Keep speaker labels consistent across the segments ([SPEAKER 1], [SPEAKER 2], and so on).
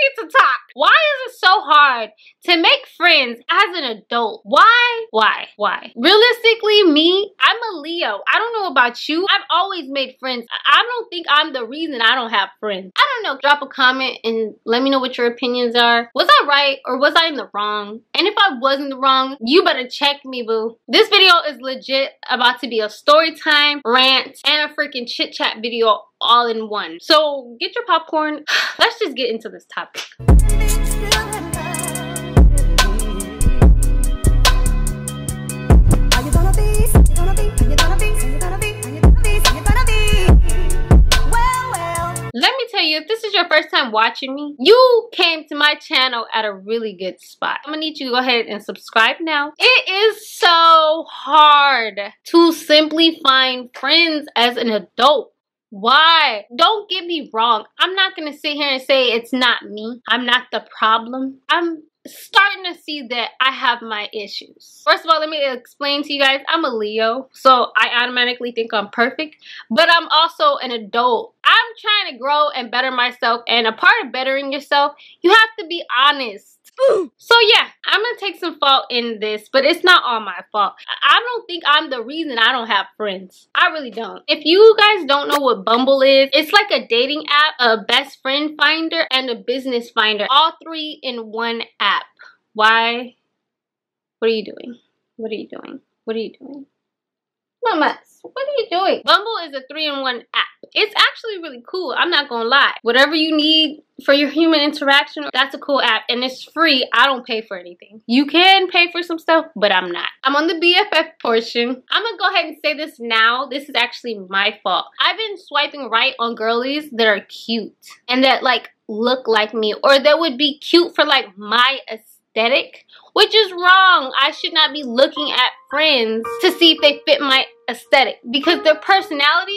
[SPEAKER 1] need to talk. Why is it so hard to make friends as an adult? Why? Why? Why? Realistically, me, I'm a Leo. I don't know about you. I've always made friends. I don't think I'm the reason I don't have friends. I don't know. Drop a comment and let me know what your opinions are. Was I right or was I in the wrong? And if I was in the wrong, you better check me, boo. This video is legit about to be a story time, rant, and a freaking chit chat video all in one. So get your popcorn. Let's just get into this topic. Let me tell you, if this is your first time watching me, you came to my channel at a really good spot. I'm gonna need you to go ahead and subscribe now. It is so hard to simply find friends as an adult. Why? Don't get me wrong. I'm not going to sit here and say it's not me. I'm not the problem. I'm starting to see that I have my issues. First of all, let me explain to you guys, I'm a Leo, so I automatically think I'm perfect, but I'm also an adult. I'm trying to grow and better myself, and a part of bettering yourself, you have to be honest. So yeah, I'm gonna take some fault in this, but it's not all my fault. I don't think I'm the reason I don't have friends. I really don't. If you guys don't know what Bumble is, it's like a dating app, a best friend finder, and a business finder. All three in one app. Why? What are you doing? What are you doing? What are you doing? Mamas, what are you doing? Bumble is a three-in-one app. It's actually really cool. I'm not gonna lie. Whatever you need for your human interaction, that's a cool app and it's free. I don't pay for anything. You can pay for some stuff, but I'm not. I'm on the BFF portion. I'm gonna go ahead and say this now. This is actually my fault. I've been swiping right on girlies that are cute and that like look like me or that would be cute for like my aesthetic which is wrong. I should not be looking at friends to see if they fit my aesthetic because their personality,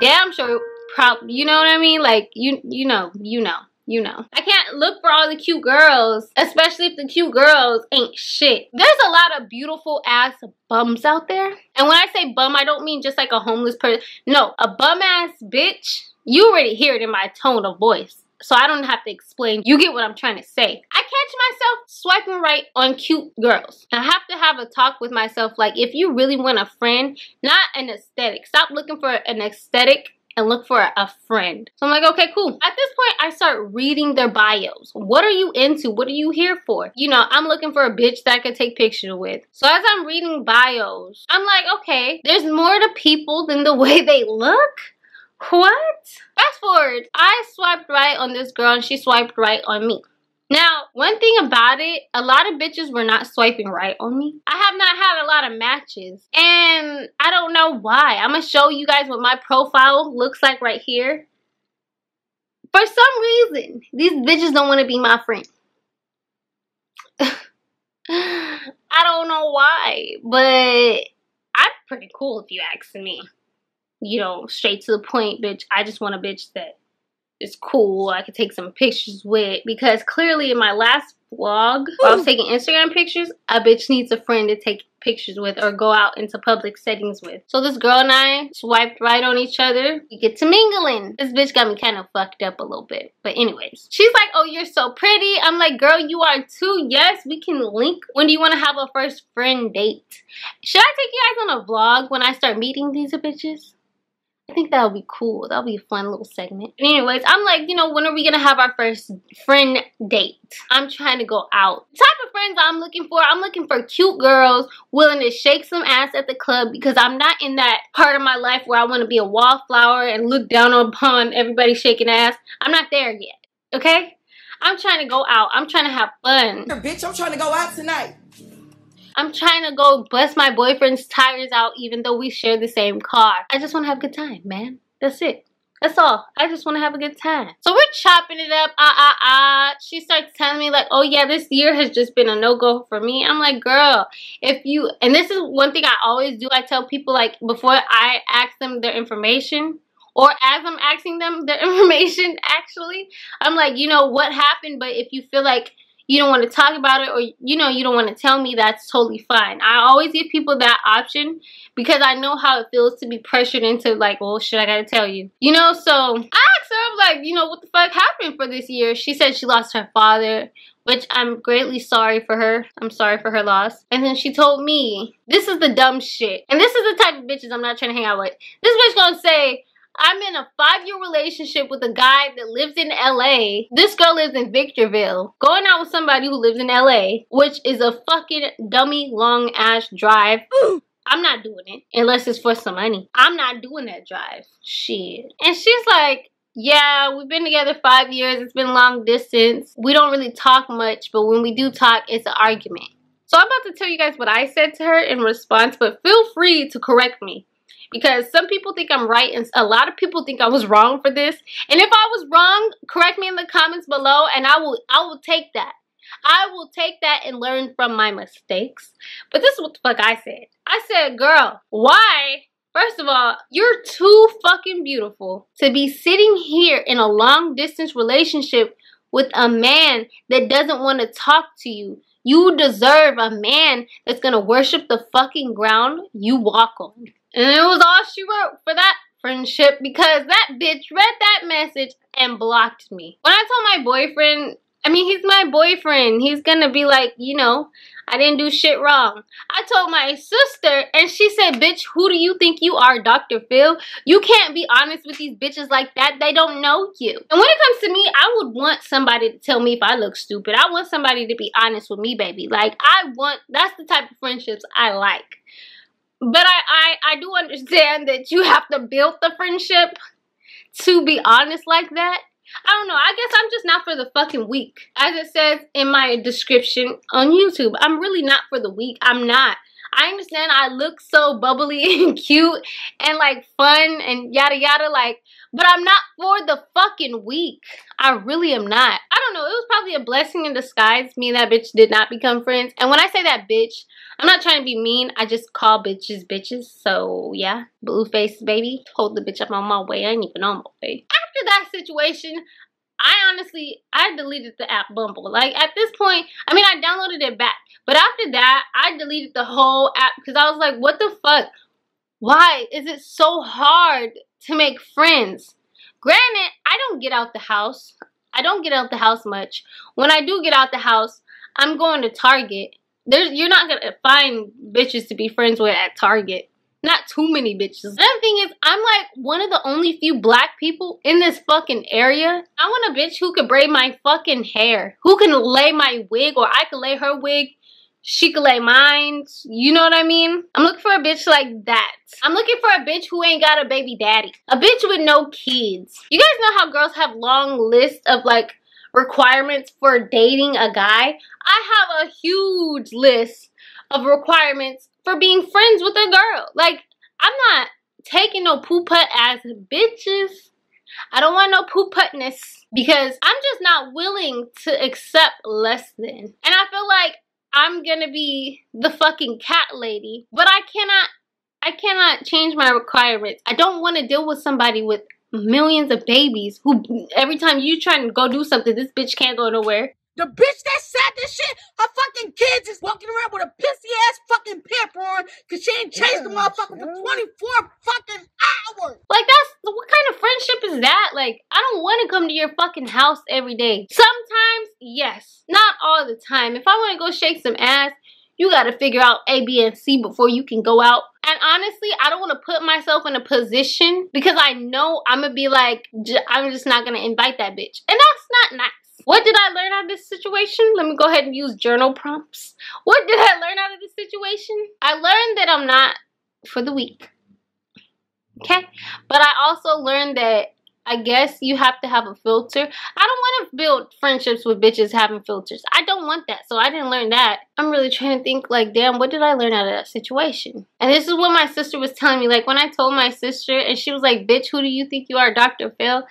[SPEAKER 1] damn sure, probably, you know what I mean? Like, you, you know, you know. You know. I can't look for all the cute girls, especially if the cute girls ain't shit. There's a lot of beautiful ass bums out there. And when I say bum, I don't mean just like a homeless person. No, a bum ass bitch, you already hear it in my tone of voice so I don't have to explain. You get what I'm trying to say. I catch myself swiping right on cute girls. I have to have a talk with myself like if you really want a friend, not an aesthetic. Stop looking for an aesthetic and look for a friend. So I'm like, okay, cool. At this point, I start reading their bios. What are you into? What are you here for? You know, I'm looking for a bitch that I could take pictures with. So as I'm reading bios, I'm like, okay, there's more to people than the way they look. What? Fast forward, I swiped right on this girl and she swiped right on me. Now, one thing about it, a lot of bitches were not swiping right on me. I have not had a lot of matches. And I don't know why. I'm to show you guys what my profile looks like right here. For some reason, these bitches don't want to be my friend. I don't know why, but I'm pretty cool if you ask me you know, straight to the point, bitch. I just want a bitch that is cool. I could take some pictures with because clearly in my last vlog, I was taking Instagram pictures, a bitch needs a friend to take pictures with or go out into public settings with. So this girl and I swiped right on each other. We get to mingling. This bitch got me kind of fucked up a little bit. But anyways, she's like, oh, you're so pretty. I'm like, girl, you are too. Yes, we can link. When do you want to have a first friend date? Should I take you guys on a vlog when I start meeting these bitches? I think that would be cool. That would be a fun little segment. Anyways, I'm like, you know, when are we going to have our first friend date? I'm trying to go out. The type of friends I'm looking for, I'm looking for cute girls willing to shake some ass at the club because I'm not in that part of my life where I want to be a wallflower and look down upon everybody shaking ass. I'm not there yet, okay? I'm trying to go out. I'm trying to have fun.
[SPEAKER 2] Bitch, I'm trying to go out tonight.
[SPEAKER 1] I'm trying to go bust my boyfriend's tires out even though we share the same car. I just want to have a good time, man. That's it. That's all. I just want to have a good time. So we're chopping it up. Ah, ah, ah. She starts telling me like, oh yeah, this year has just been a no-go for me. I'm like, girl, if you, and this is one thing I always do. I tell people like before I ask them their information or as I'm asking them their information actually, I'm like, you know, what happened? But if you feel like you don't want to talk about it or you know you don't want to tell me that's totally fine i always give people that option because i know how it feels to be pressured into like well shit i gotta tell you you know so i asked her I'm like you know what the fuck happened for this year she said she lost her father which I'm greatly sorry for her. I'm sorry for her loss. And then she told me, this is the dumb shit. And this is the type of bitches I'm not trying to hang out with. This bitch gonna say, I'm in a five-year relationship with a guy that lives in LA. This girl lives in Victorville. Going out with somebody who lives in LA, which is a fucking dummy long ass drive. I'm not doing it unless it's for some money. I'm not doing that drive. Shit. And she's like, yeah, we've been together five years. It's been long distance. We don't really talk much, but when we do talk, it's an argument. So I'm about to tell you guys what I said to her in response, but feel free to correct me because some people think I'm right and a lot of people think I was wrong for this. And if I was wrong, correct me in the comments below and I will I will take that. I will take that and learn from my mistakes. But this is what the fuck I said. I said, girl, why? First of all, you're too fucking beautiful to be sitting here in a long distance relationship with a man that doesn't want to talk to you. You deserve a man that's going to worship the fucking ground you walk on. And it was all she wrote for that friendship because that bitch read that message and blocked me. When I told my boyfriend, I mean, he's my boyfriend. He's gonna be like, you know, I didn't do shit wrong. I told my sister and she said, bitch, who do you think you are, Dr. Phil? You can't be honest with these bitches like that. They don't know you. And when it comes to me, I would want somebody to tell me if I look stupid. I want somebody to be honest with me, baby. Like, I want, that's the type of friendships I like. But I, I, I do understand that you have to build the friendship to be honest like that. I don't know. I guess I'm just not for the fucking weak. As it says in my description on YouTube, I'm really not for the weak. I'm not. I understand I look so bubbly and cute and like fun and yada yada like but I'm not for the fucking weak. I really am not. I don't know. It was probably a blessing in disguise. Me and that bitch did not become friends. And when I say that bitch, I'm not trying to be mean. I just call bitches bitches. So yeah, Blueface baby. Hold the bitch up on my way. I ain't even on my way. After that situation, I honestly, I deleted the app Bumble. Like at this point, I mean, I downloaded it back. But after that, I deleted the whole app because I was like, what the fuck? Why is it so hard to make friends? Granted, I don't get out the house. I don't get out the house much. When I do get out the house, I'm going to Target. There's You're not going to find bitches to be friends with at Target. Not too many bitches. Another thing is, I'm like one of the only few black people in this fucking area. I want a bitch who could braid my fucking hair. Who can lay my wig or I can lay her wig. She could lay mine. You know what I mean? I'm looking for a bitch like that. I'm looking for a bitch who ain't got a baby daddy. A bitch with no kids. You guys know how girls have long lists of like requirements for dating a guy? I have a huge list of requirements for being friends with a girl. Like, I'm not taking no poo put as bitches. I don't want no poo putness because I'm just not willing to accept less than. And I feel like I'm gonna be the fucking cat lady, but I cannot I cannot change my requirements. I don't want to deal with somebody with millions of babies who every time you try to go do something, this bitch can't go nowhere.
[SPEAKER 2] The bitch that said this shit, her fucking kids is walking around with a pissy ass fucking pimp on because she ain't chased the motherfucker for 24 fucking hours.
[SPEAKER 1] Like, that's what kind of friendship is that? Like, I don't want to come to your fucking house every day. Sometimes, yes. Not all the time. If I want to go shake some ass, you got to figure out A, B, and C before you can go out. And honestly, I don't want to put myself in a position because I know I'm going to be like, I'm just not going to invite that bitch. And that's not nice. What did I learn out of this situation? Let me go ahead and use journal prompts. What did I learn out of this situation? I learned that I'm not for the weak. Okay? But I also learned that I guess you have to have a filter. I don't want to build friendships with bitches having filters. I don't want that. So I didn't learn that. I'm really trying to think like, damn, what did I learn out of that situation? And this is what my sister was telling me. Like when I told my sister and she was like, bitch, who do you think you are, Dr. Phil?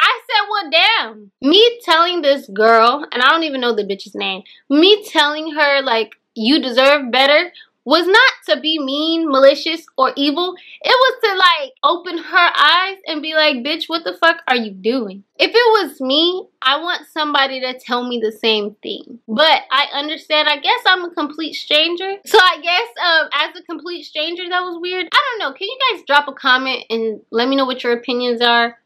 [SPEAKER 1] I said, well, damn. Me telling this girl, and I don't even know the bitch's name, me telling her, like, you deserve better was not to be mean, malicious, or evil. It was to like open her eyes and be like, bitch, what the fuck are you doing? If it was me, I want somebody to tell me the same thing. But I understand, I guess I'm a complete stranger. So I guess um, as a complete stranger, that was weird. I don't know. Can you guys drop a comment and let me know what your opinions are?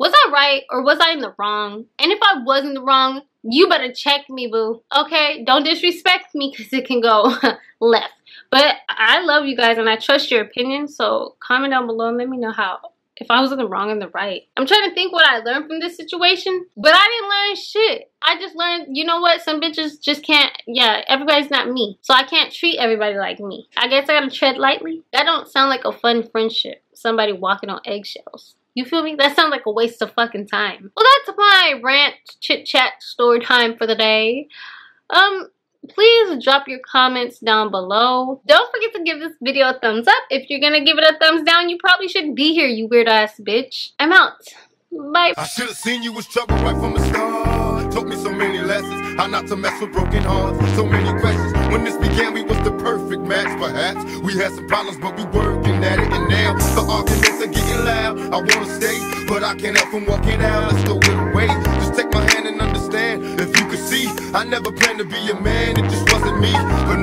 [SPEAKER 1] Was I right or was I in the wrong? And if I was in the wrong, you better check me, boo. Okay? Don't disrespect me because it can go left. But I love you guys and I trust your opinion. So comment down below and let me know how if I was in the wrong and the right. I'm trying to think what I learned from this situation, but I didn't learn shit. I just learned, you know what, some bitches just can't, yeah, everybody's not me. So I can't treat everybody like me. I guess I gotta tread lightly. That don't sound like a fun friendship. Somebody walking on eggshells. You feel me? That sounds like a waste of fucking time. Well, that's my rant, chit chat, story time for the day. Um, please drop your comments down below. Don't forget to give this video a thumbs up. If you're gonna give it a thumbs down, you probably shouldn't be here, you weird ass bitch. I'm out. Bye.
[SPEAKER 3] I should have seen you was trouble right from the start. Taught me so many how not to mess with broken hearts. So many questions. When this began, we was the perfect match, perhaps. We had some problems, but we working at it. And now the arguments are getting loud. I wanna stay, but I can't help from walking out. Let's go with a way. Just take my hand and understand. If you could see, I never planned to be a man. It just wasn't me. But